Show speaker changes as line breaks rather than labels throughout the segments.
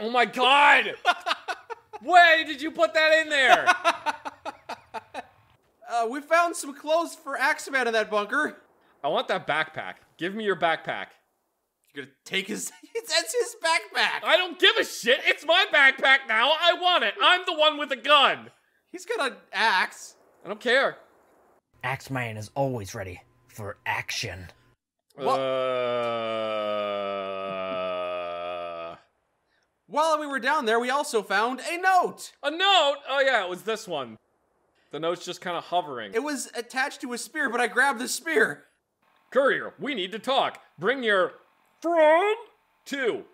Oh my god! Why did you put that in there?
Uh, we found some clothes for Axeman in that bunker.
I want that backpack. Give me your backpack.
You're gonna take his. That's his backpack.
I don't give a shit. It's my backpack now. I want it. I'm the one with the gun.
He's got an axe.
I don't care.
Axeman is always ready for action.
Uh,
While we were down there, we also found a note.
a note. Oh yeah, it was this one. The note's just kind of hovering.
It was attached to a spear, but I grabbed the spear.
Courier, we need to talk. Bring your from two.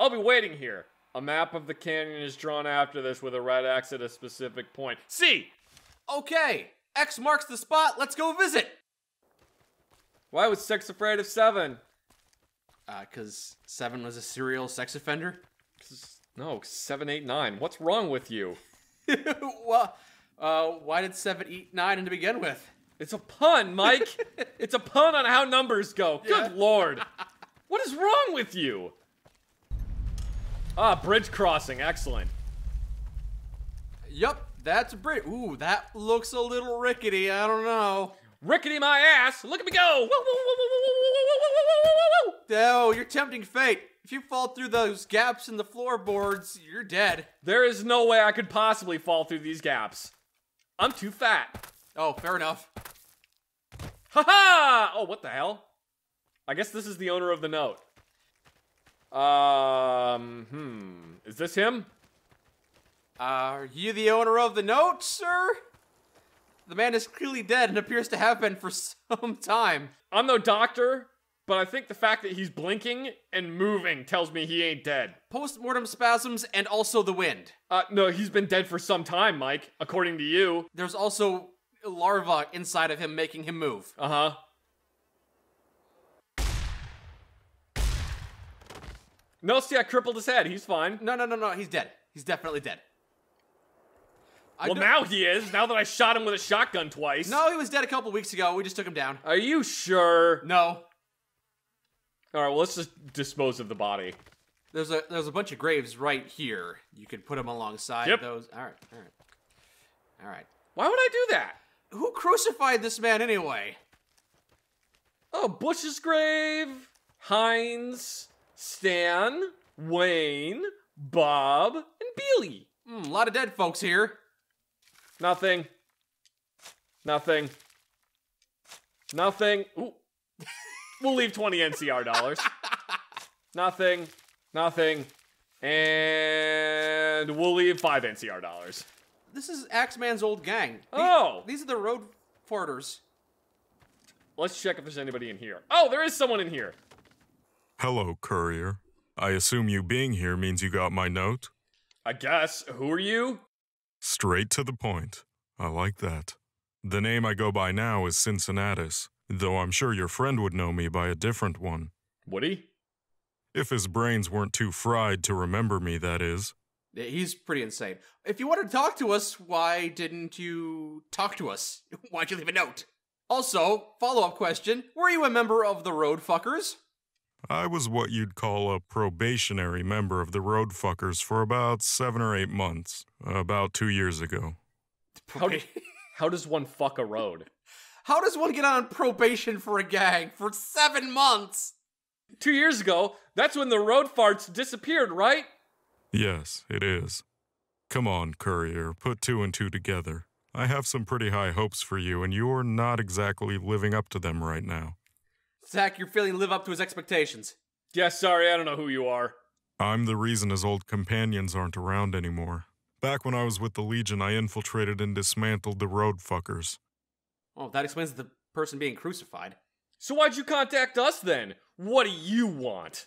I'll be waiting here. A map of the canyon is drawn after this with a red X at a specific point. C.
Okay, X marks the spot. Let's go visit.
Why was six afraid of seven?
Uh, cause Seven was a serial sex offender.
No, seven, eight, nine. What's wrong with you?
well, uh, why did Seven eat Nine to begin with?
It's a pun, Mike. it's a pun on how numbers go. Good lord. What is wrong with you? Ah, bridge crossing. Excellent.
Yup, that's a bridge. Ooh, that looks a little rickety. I don't know
rickety my ass. Look at me go. No,
oh, you're tempting fate. If you fall through those gaps in the floorboards, you're dead.
There is no way I could possibly fall through these gaps. I'm too fat.
Oh, fair enough.
Ha ha! Oh, what the hell? I guess this is the owner of the note. Um, hmm. Is this him?
Uh, are you the owner of the note, sir? The man is clearly dead and appears to have been for some time.
I'm no doctor, but I think the fact that he's blinking and moving tells me he ain't dead.
Post-mortem spasms and also the wind.
Uh, no, he's been dead for some time, Mike, according to you.
There's also larva inside of him making him move.
Uh huh. No, see, I crippled his head. He's fine.
No, no, no, no. He's dead. He's definitely dead. I
Well,
don't-
now he is, now that I shot him with a shotgun twice.
No, he was dead a couple weeks ago. We just took him down.
Are you sure?
No.
All right, well, let's just dispose of the body.
There's a there's a bunch of graves right here. You could put them alongside
Yep.
those. All right, all right, all right.
Why would I do that?
Who crucified this man anyway?
Oh, Bush's grave, Heinz, Stan, Wayne, Bob, and Beely.
Hmm, a lot of dead folks here.
Nothing. Nothing. Nothing. Ooh. we'll leave 20 NCR dollars. Nothing. Nothing. And we'll leave 5 NCR dollars.
This is Axeman's old gang. The-
Oh.
these are the road forters.
Let's check if there's anybody in here. Oh, there is someone in here.
Hello, courier. I assume you being here means you got my note?
I guess. Who are you?
Straight to the point. I like that. The name I go by now is Cincinnatus, though I'm sure your friend would know me by a different one.
Would he?
If his brains weren't too fried to remember me, that is.
He's pretty insane. If you wanted to talk to us, why didn't you talk to us? Why'd you leave a note? Also, follow up question Were you a member of the Road Fuckers?
I was what you'd call a probationary member of the Road Fuckers for about seven or eight months, about two years ago.
How, d- how does one fuck a road?
How does one get on probation for a gang for seven months?
Two years ago, that's when the road farts disappeared, right?
Yes, it is. Come on, courier, put two and two together. I have some pretty high hopes for you, and you're not exactly living up to them right now.
Zach, you're failing to live up to his expectations.
Yeah, sorry, I don't know who you are.
I'm the reason his old companions aren't around anymore. Back when I was with the Legion, I infiltrated and dismantled the road fuckers.
Oh, that explains the person being crucified.
So why'd you contact us then? What do you want?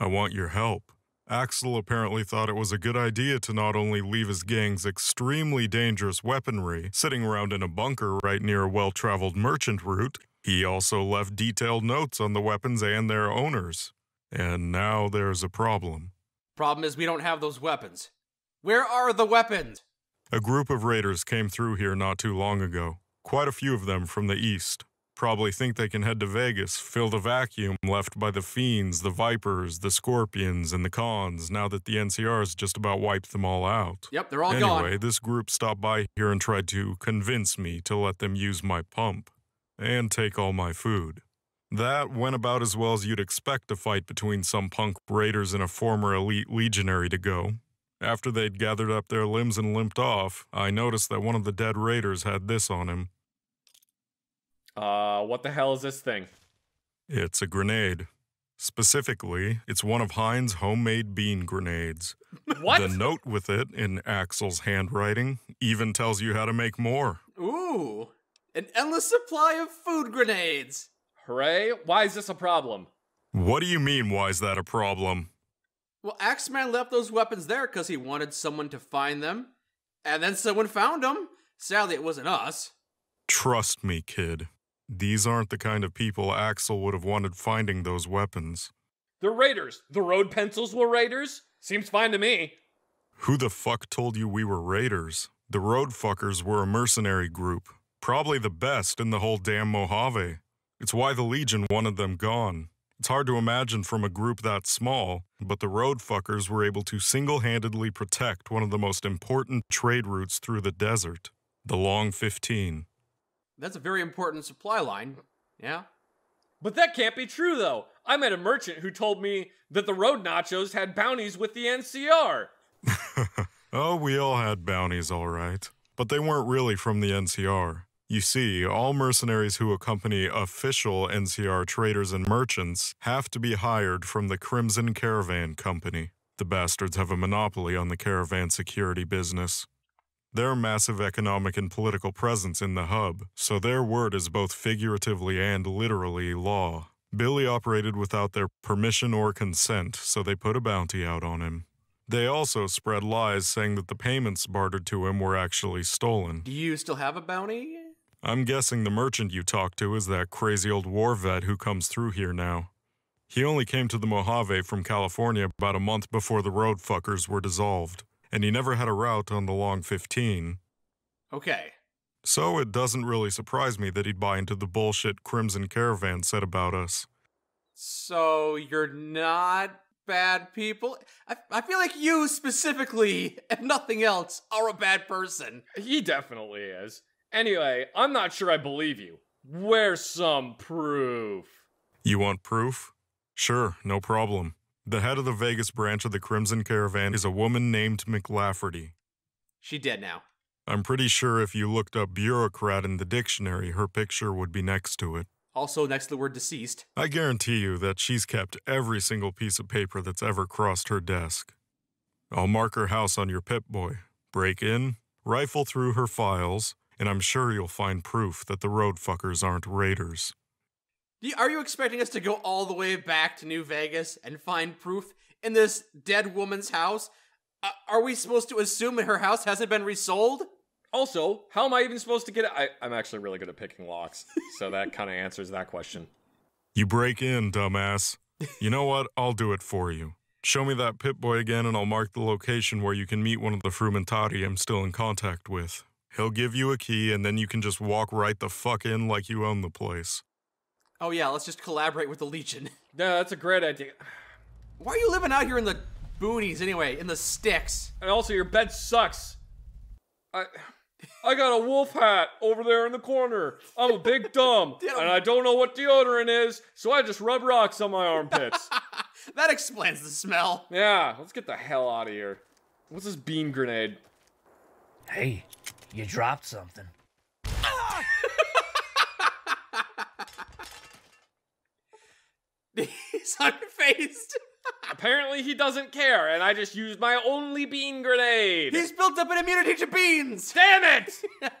I want your help. Axel apparently thought it was a good idea to not only leave his gang's extremely dangerous weaponry sitting around in a bunker right near a well traveled merchant route, he also left detailed notes on the weapons and their owners. And now there's a problem.
Problem is, we don't have those weapons. Where are the weapons?
A group of raiders came through here not too long ago, quite a few of them from the east. Probably think they can head to Vegas, fill the vacuum left by the fiends, the vipers, the scorpions, and the cons now that the NCR's just about wiped them all out.
Yep, they're all
anyway,
gone.
this group stopped by here and tried to convince me to let them use my pump and take all my food. That went about as well as you'd expect a fight between some punk raiders and a former elite legionary to go. After they'd gathered up their limbs and limped off, I noticed that one of the dead raiders had this on him.
Uh, what the hell is this thing?
It's a grenade. Specifically, it's one of Heinz' homemade bean grenades.
What?
The note with it, in Axel's handwriting, even tells you how to make more.
Ooh, an endless supply of food grenades.
Hooray! Why is this a problem?
What do you mean, why is that a problem?
Well, Axeman left those weapons there because he wanted someone to find them, and then someone found them. Sadly, it wasn't us.
Trust me, kid. These aren't the kind of people Axel would have wanted finding those weapons.
The Raiders. The road pencils were Raiders? Seems fine to me.
Who the fuck told you we were raiders? The road fuckers were a mercenary group. Probably the best in the whole damn Mojave. It's why the Legion wanted them gone. It's hard to imagine from a group that small, but the road fuckers were able to single handedly protect one of the most important trade routes through the desert the Long 15.
That's a very important supply line. Yeah.
But that can't be true, though. I met a merchant who told me that the road nachos had bounties with the NCR.
oh, we all had bounties, all right. But they weren't really from the NCR. You see, all mercenaries who accompany official NCR traders and merchants have to be hired from the Crimson Caravan Company. The bastards have a monopoly on the caravan security business. Their massive economic and political presence in the hub, so their word is both figuratively and literally law. Billy operated without their permission or consent, so they put a bounty out on him. They also spread lies saying that the payments bartered to him were actually stolen.
Do you still have a bounty?
I'm guessing the merchant you talked to is that crazy old war vet who comes through here now. He only came to the Mojave from California about a month before the road fuckers were dissolved, and he never had a route on the Long 15.
Okay.
So it doesn't really surprise me that he'd buy into the bullshit Crimson Caravan said about us.
So you're not bad people? I, I feel like you specifically, and nothing else, are a bad person.
He definitely is. Anyway, I'm not sure I believe you. Where's some proof?
You want proof? Sure, no problem. The head of the Vegas branch of the Crimson Caravan is a woman named McLafferty.
She dead now.
I'm pretty sure if you looked up bureaucrat in the dictionary, her picture would be next to it.
Also next to the word deceased.
I guarantee you that she's kept every single piece of paper that's ever crossed her desk. I'll mark her house on your Pip Boy. Break in, rifle through her files, and I'm sure you'll find proof that the road fuckers aren't raiders.
Do you- Are you expecting us to go all the way back to New Vegas and find proof in this dead woman's house? Uh, are we supposed to assume that her house hasn't been resold?
Also, how am I even supposed to get it? I, I'm actually really good at picking locks, so that kind of answers that question.
You break in, dumbass. You know what? I'll do it for you. Show me that Pip Boy again, and I'll mark the location where you can meet one of the Frumentarii I'm still in contact with. He'll give you a key, and then you can just walk right the fuck in like you own the place.
Oh yeah, let's just collaborate with the Legion.
Yeah, that's a great idea.
Why are you living out here in the boonies anyway? In the sticks?
And also, your bed sucks. I, I got a wolf hat over there in the corner. I'm a big dumb, and I don't know what deodorant is, so I just rub rocks on my armpits.
That explains the smell.
yeah, let's get the hell out of here. What's this bean grenade?
Hey, you dropped something.
He's unfazed.
Apparently, he doesn't care, and I just used my only bean grenade.
He's built up an immunity to beans.
Damn it!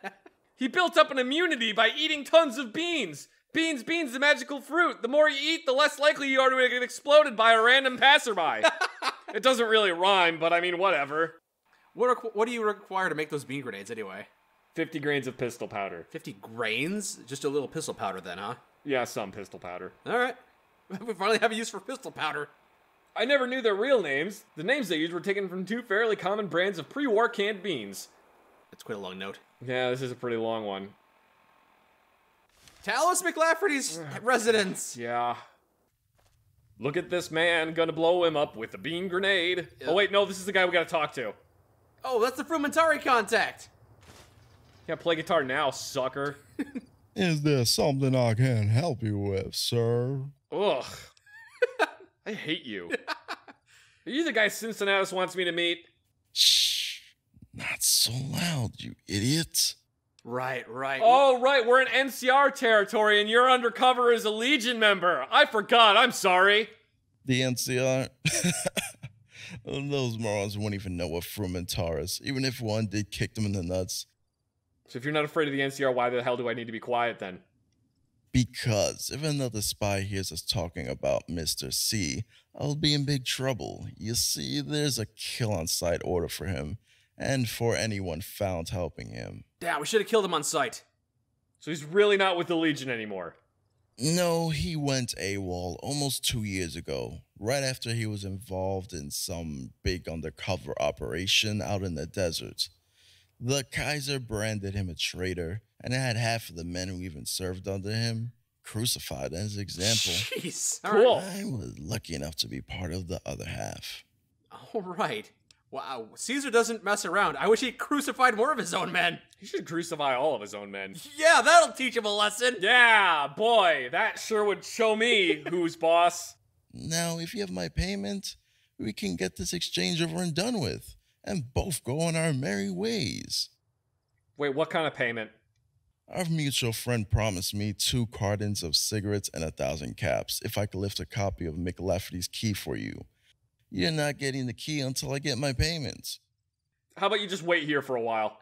he built up an immunity by eating tons of beans. Beans, beans, the magical fruit. The more you eat, the less likely you are to get exploded by a random passerby. it doesn't really rhyme, but I mean, whatever.
What, what do you require to make those bean grenades anyway?
50 grains of pistol powder.
50 grains? Just a little pistol powder then, huh?
Yeah, some pistol powder.
Alright. We finally have a use for pistol powder.
I never knew their real names. The names they used were taken from two fairly common brands of pre war canned beans.
That's quite a long note.
Yeah, this is a pretty long one.
Alice McLafferty's residence.
Yeah. Look at this man, gonna blow him up with a bean grenade. Oh wait, no, this is the guy we gotta talk to.
Oh, that's the Frumentari contact.
Can't play guitar now, sucker.
Is there something I can help you with, sir?
Ugh. I hate you. Are you the guy Cincinnatus wants me to meet?
Shh. Not so loud, you idiot.
Right, right.
Oh, right, we're in NCR territory and you're undercover as a Legion member. I forgot, I'm sorry.
The NCR? Those morons won't even know what Frumentarius, even if one did kick them in the nuts.
So if you're not afraid of the NCR, why the hell do I need to be quiet then?
Because if another spy hears us talking about Mr. C, I'll be in big trouble. You see, there's a kill on sight order for him, and for anyone found helping him.
Yeah, we should have killed him on sight.
So he's really not with the Legion anymore.
No, he went AWOL almost two years ago, right after he was involved in some big undercover operation out in the desert. The Kaiser branded him a traitor, and had half of the men who even served under him crucified as example.
Jeez.
Cool.
I was lucky enough to be part of the other half.
All right. Wow. Caesar doesn't mess around. I wish he crucified more of his own men.
He should crucify all of his own men.
Yeah, that'll teach him a lesson.
Yeah, boy, that sure would show me who's boss.
Now, if you have my payment, we can get this exchange over and done with, and both go on our merry ways.
Wait, what kind of payment?
Our mutual friend promised me two cartons of cigarettes and a thousand caps if I could lift a copy of McLafferty's key for you. You're not getting the key until I get my payments.
How about you just wait here for a while?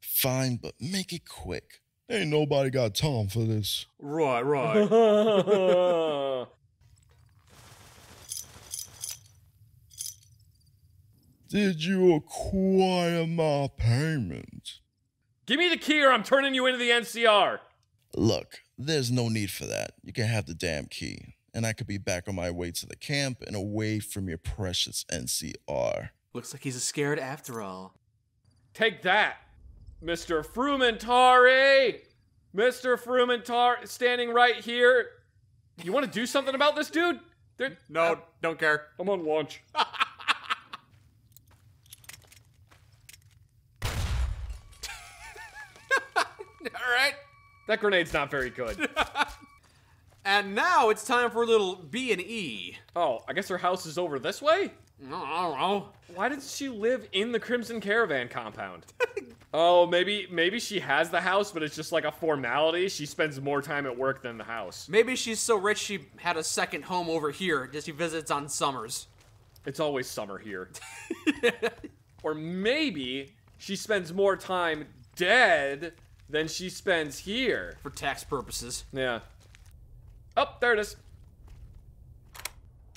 Fine, but make it quick. Ain't nobody got time for this.
Right, right.
Did you acquire my payment?
Give me the key or I'm turning you into the NCR.
Look, there's no need for that. You can have the damn key, and I could be back on my way to the camp and away from your precious NCR.
Looks like he's a scared after all.
Take that, Mr. Frumentari. Mr. Frumentari, standing right here. You want to do something about this dude? They're-
No, uh, don't care.
I'm on launch.
All right.
That grenade's not very good.
And now it's time for a little B and E.
Oh, I guess her house is over this way?
I don't know.
Why does she live in the Crimson Caravan compound? oh, maybe maybe she has the house, but it's just like a formality. She spends more time at work than the house.
Maybe she's so rich she had a second home over here. Just she visits on summers.
It's always summer here. or maybe she spends more time dead than she spends here.
for tax purposes.
Yeah. Oh, there it is.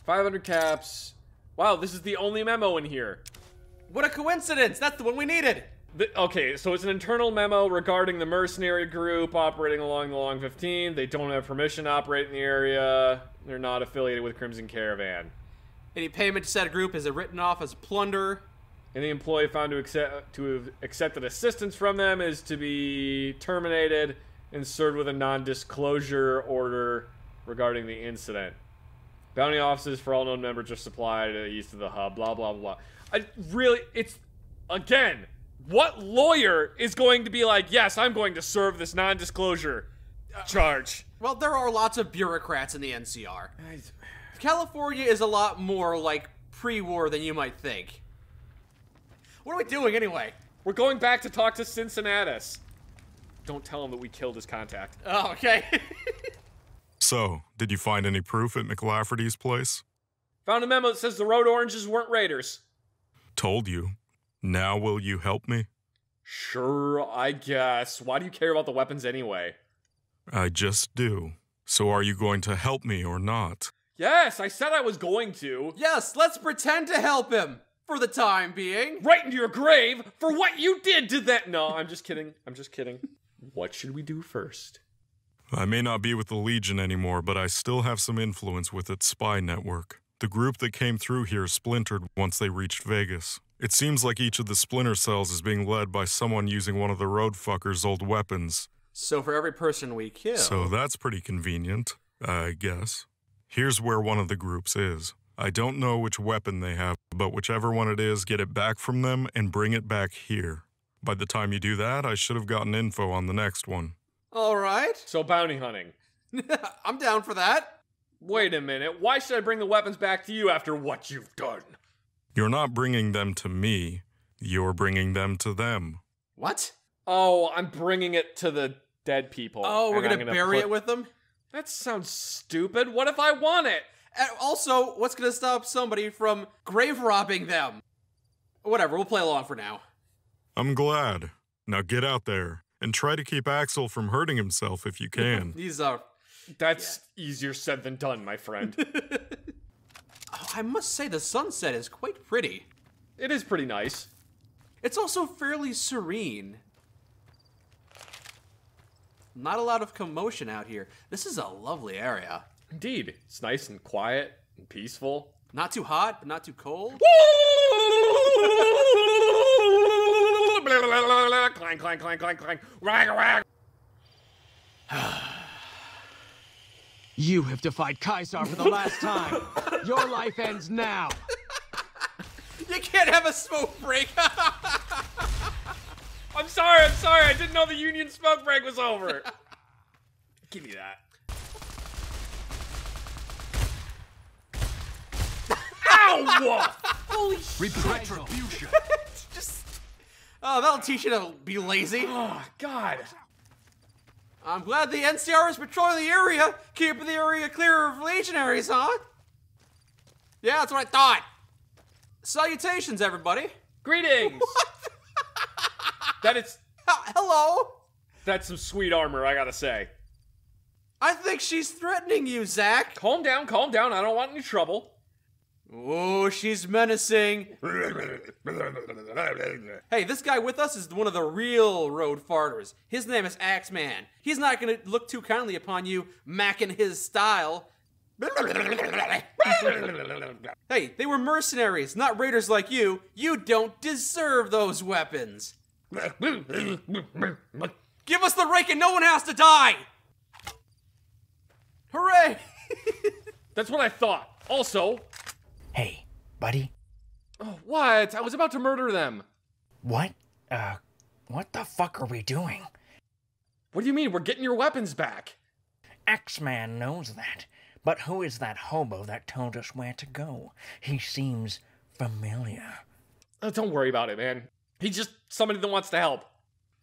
500 caps. Wow, this is the only memo in here.
What a coincidence! That's the one we needed.
The- okay, so it's an internal memo regarding the mercenary group operating along the Long 15. They don't have permission to operate in the area. They're not affiliated with Crimson Caravan.
Any payment to said group is written off as plunder.
Any employee found to accept to have accepted assistance from them is to be terminated and served with a non-disclosure order regarding the incident. Bounty offices for all known members are supplied east of the hub. Blah blah blah. I really, it's again, what lawyer is going to be like? Yes, I'm going to serve this non-disclosure charge.
Well, there are lots of bureaucrats in the NCR. California is a lot more like pre-war than you might think. What are we doing anyway?
We're going back to talk to Cincinnatus. Don't tell him that we killed his contact.
Oh, okay.
So, did you find any proof at McLafferty's place?
Found a memo that says the Road Oranges weren't raiders.
Told you. Now will you help me?
Sure, I guess. Why do you care about the weapons anyway?
I just do. So are you going to help me or not?
Yes, I said I was going to.
yes, let's pretend to help him for the time being.
Right into your grave for what you did to that. No, I'm just kidding. I'm just kidding. What should we do first?
I may not be with the Legion anymore, but I still have some influence with its spy network. The group that came through here splintered once they reached Vegas. It seems like each of the splinter cells is being led by someone using one of the road fuckers' old weapons.
So for every person we kill.
So that's pretty convenient, I guess. Here's where one of the groups is. I don't know which weapon they have, but whichever one it is, get it back from them and bring it back here. By the time you do that, I should have gotten info on the next one.
All right.
So bounty hunting.
I'm down for that.
Wait a minute. Why should I bring the weapons back to you after what you've done?
You're not bringing them to me, you're bringing them to them.
What?
Oh, I'm bringing it to the dead people.
Oh, we're
and I'm
gonna, bury
put-
it with them?
That sounds stupid. What if I want it?
And also, what's gonna stop somebody from grave robbing them? Whatever, we'll play along for now.
I'm glad. Now get out there and try to keep Axel from hurting himself if you can.
These are.
Uh, That's easier said than done, my friend.
Oh, I must say, the sunset is quite pretty.
it is pretty nice.
It's also fairly serene. Not a lot of commotion out here. This is a lovely area.
Indeed. It's nice and quiet and peaceful.
Not too hot, but not too cold.
clang, clang, clang, clang, clang. Rag, rag.
You have defied Kaisar for the last time. Your life ends now.
You can't have a smoke break.
I'm sorry, I'm sorry. I didn't know the union smoke break was over. Give me that. Ow!
Holy
Retribution.
Just. Oh, that'll teach you to be lazy.
Oh, God.
I'm glad the NCR is patrolling the area, keeping the area clear of legionaries, huh? Yeah, that's what I thought. Salutations, everybody.
Greetings. that is
hello.
that's some sweet armor, I gotta say.
I think she's threatening you, Zach.
Calm down, calm down. I don't want any trouble.
Oh, she's menacing. Hey, this guy with us is one of the real road farters. His name is Axeman. He's not gonna look too kindly upon you macking his style. Hey, they were mercenaries, not raiders like you. You don't deserve those weapons. Give us the rake and no one has to die! Hooray!
That's what I thought. Also,
Hey, buddy.
oh, what? I was about to murder them.
What? Uh, what the fuck are we doing?
What do you mean? We're getting your weapons back.
X-Man knows that. But who is that hobo that told us where to go? He seems familiar.
Uh, don't worry about it, man. He's just somebody that wants to help.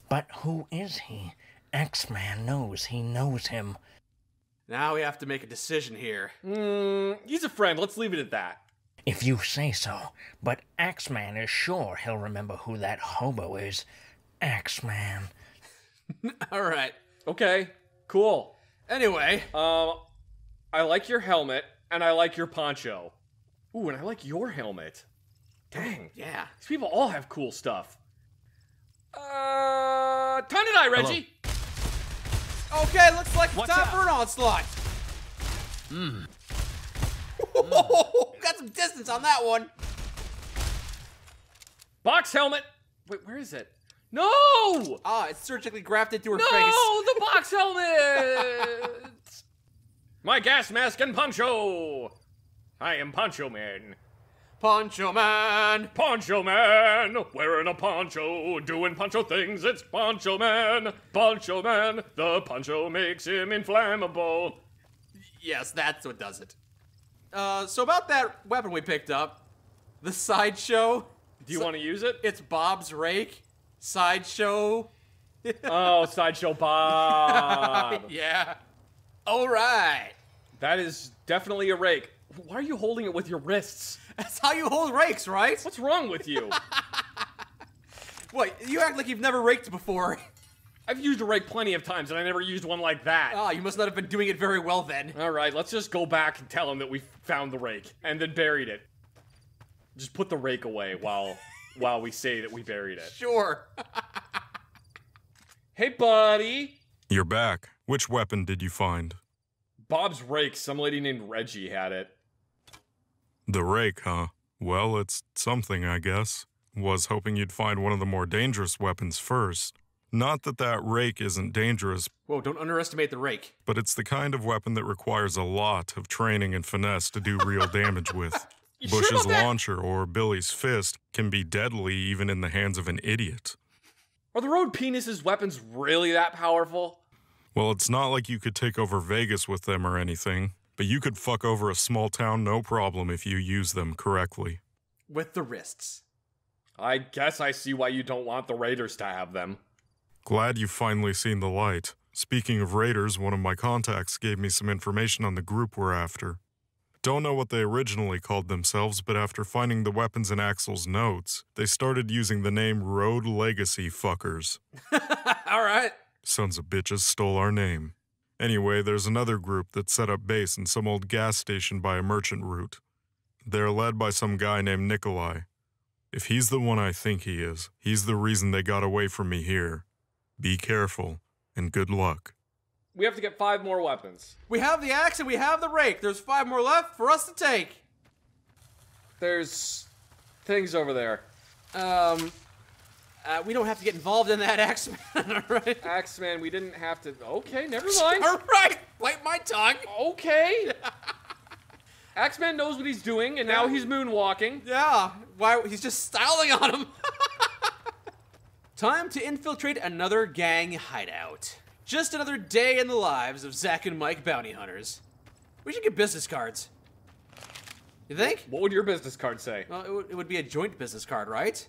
But who is he? X-Man knows he knows him.
now we have to make a decision here.
Mm, he's a friend. Let's leave it at that.
If you say so. But X-Man is sure he'll remember who that hobo is. X-Man.
Alright.
Okay, cool.
Anyway,
Um, I like your helmet, and I like your poncho. Ooh, and I like your helmet. Dang,
yeah.
these people all have cool stuff. Uh, time to die, Reggie.
Okay, looks like it's time
out.
for an onslaught.
Hmm.
Got some distance on that one.
Box helmet. Wait, where is it? No!
Ah, it's surgically grafted to her
No,
face.
the box helmet! My gas mask and poncho. I am Poncho Man.
Poncho Man.
Poncho Man, wearing a poncho, doing poncho things. It's Poncho Man. Poncho Man, the poncho makes him inflammable.
Yes, that's what does it. Uh, so about that weapon we picked up, the sideshow.
Do you want to use it?
It's Bob's rake. Sideshow.
Oh, Sideshow Bob.
yeah. All right.
that is definitely a rake. Why are you holding it with your wrists?
That's how you hold rakes, right?
What's wrong with you?
What? You act like you've never raked before.
I've used a rake plenty of times, and I never used one like that.
Ah, you must not have been doing it very well then.
All right, let's just go back and tell him that we found the rake and then buried it. Just put the rake away while while we say that we buried it.
Sure.
Hey, buddy.
You're back. Which weapon did you find?
Bob's rake. Some lady named Reggie had it.
The rake, huh? Well, it's something, I guess. Was hoping you'd find one of the more dangerous weapons first. Not that that rake isn't dangerous,
Whoa, don't underestimate the rake.
but it's the kind of weapon that requires a lot of training and finesse to do real damage with.
Sure
Bush's
about
launcher or Billy's fist can be deadly even in the hands of an idiot.
Are the road penis's weapons really that powerful?
Well, it's not like you could take over Vegas with them or anything, but you could fuck over a small town no problem if you use them correctly.
With the wrists.
I guess I see why you don't want the Raiders to have them.
Glad you've finally seen the light. Speaking of raiders, one of my contacts gave me some information on the group we're after. Don't know what they originally called themselves, but after finding the weapons in Axel's notes, they started using the name Road Legacy Fuckers.
All right.
Sons of bitches stole our name. Anyway, there's another group that set up base in some old gas station by a merchant route. They're led by some guy named Nikolai. If he's the one I think he is, he's the reason they got away from me here. Be careful, and good luck.
We have to get five more weapons.
We have the axe and we have the rake. There's five more left for us to take.
There's things over there.
Um, uh, we don't have to get involved in that axe, man. All right.
Axeman, we didn't have to. Okay, never mind.
All right. Bite my tongue.
Okay. Axeman knows what he's doing, and now he's moonwalking.
Yeah. Why? He's just styling on him. Time to infiltrate another gang hideout. Just another day in the lives of Zack and Mike bounty hunters. We should get business cards. You think?
What would your business card say?
Well, it would, it would be a joint business card, right?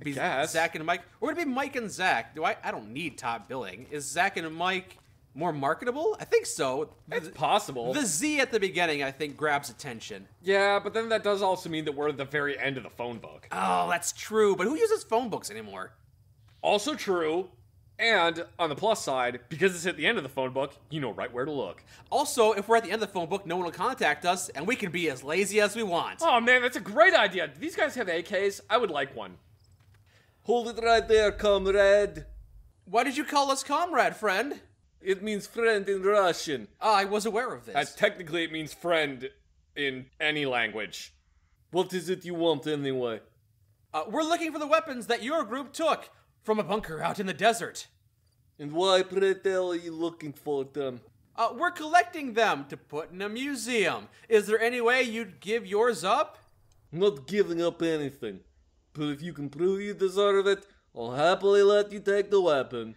It'd be. Zach and Mike, or would it be Mike and Zach? Do I? I don't need top billing. Is Zach and Mike more marketable? I think so.
It's possible.
the Z at the beginning, I think, grabs attention.
yeah, but then that does also mean that we're at the very end of the phone book.
Oh, that's true. But who uses phone books anymore?
Also true. And on the plus side, because it's at the end of the phone book, you know right where to look.
Also, if we're at the end of the phone book, no one will contact us, and we can be as lazy as we want.
Oh man, that's a great idea. Do these guys have AKs? I would like one. Hold it right there, comrade.
Why did you call us comrade, friend?
It means friend in Russian.
Oh, I was aware of this.
Uh, technically, it means friend in any language. What is it you want anyway?
Uh, we're looking for the weapons that your group took from a bunker out in the desert.
And why, pray tell, are you looking for them?
Uh, we're collecting them to put in a museum. Is there any way you'd give yours up?
Not giving up anything. But if you can prove you deserve it, I'll happily let you take the weapon.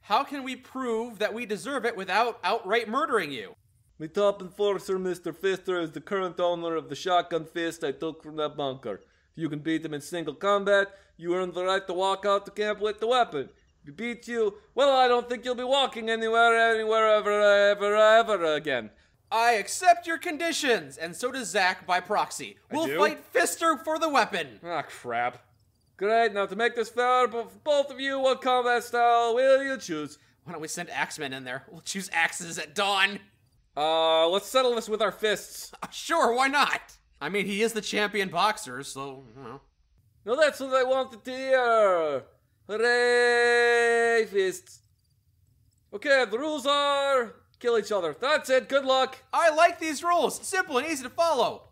How can we prove that we deserve it without outright murdering you?
My top enforcer, Mr. Fister, is the current owner of the shotgun fist I took from that bunker. You can beat them in single combat, you earn the right to walk out to camp with the weapon. If he beats you, well, I don't think you'll be walking anywhere, anywhere, ever, ever, ever again.
I accept your conditions, and so does Zack by proxy. We'll
do?
fight Fister for the weapon.
Ah, crap. Great, now to make this fair both of you, what combat style will you choose?
Why don't we send Axemen in there? We'll choose axes at dawn.
Uh, let's settle this with our fists.
Sure, why not? I mean, he is the champion boxer, so, you know.
Now that's what I wanted to hear. Hooray, fists. Okay, the rules are kill each other. That's it. Good luck.
I like these rules. Simple and easy to follow.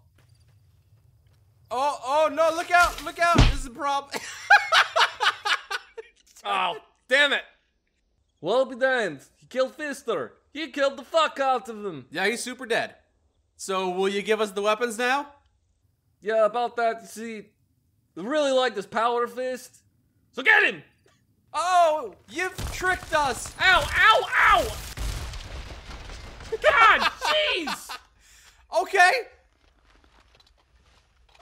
Oh, oh no, look out, look out. This is a problem.
Oh, damn it. Well be damned. He killed Fister. He killed the fuck out of him.
yeah, he's super dead. So, will you give us the weapons now?
Yeah, about that, see, really like this power fist. So get him!
Oh, you've tricked us.
Ow, ow, ow! God, jeez!
Okay.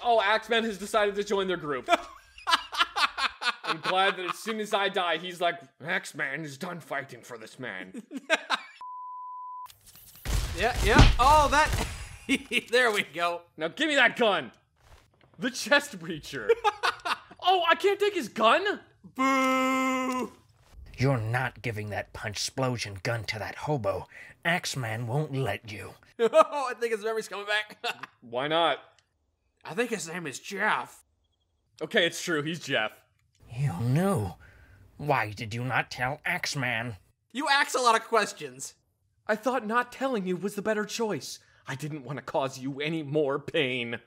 Oh, Axeman has decided to join their group. I'm glad that as soon as I die, he's like, Axeman is done fighting for this man.
Yeah, yeah. Oh, that. there we go.
Now give me that gun! The chest breacher. oh, I can't take his gun?
Boo.
You're not giving that punch explosion gun to that hobo. Axeman won't let you.
Oh, I think his memory's coming back.
Why not?
I think his name is Jeff.
Okay, it's true, he's Jeff.
You knew. Why did you not tell Axeman?
You ask a lot of questions.
I thought not telling you was the better choice. I didn't want to cause you any more pain.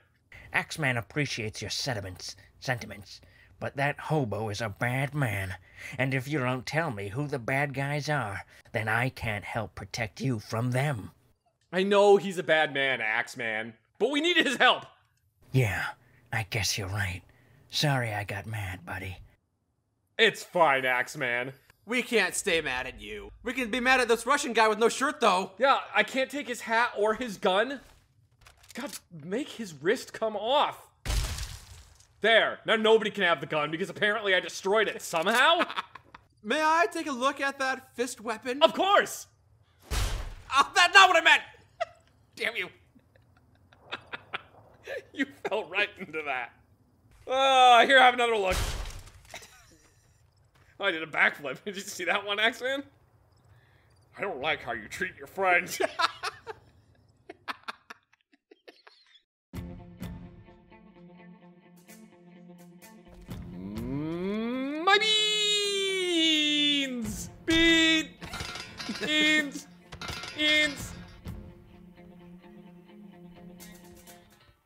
Axeman appreciates your sentiments, sentiments, but that hobo is a bad man. And if you don't tell me who the bad guys are, then I can't help protect you from them.
I know he's a bad man, Axeman, but we needed his help.
Yeah, I guess you're right. Sorry I got mad, buddy.
It's fine, Axeman.
We can't stay mad at you. We can be mad at this Russian guy with no shirt, though.
Yeah, I can't take his hat or his gun. God, make his wrist come off. There. Now nobody can have the gun because apparently I destroyed it somehow.
May I take a look at that fist weapon?
of course.
Oh, that's not what I meant! Damn you.
You fell right into that. Uh, here, have another look. Oh, I did a backflip. Did you see that one, X-Man? I don't like how you treat your friends.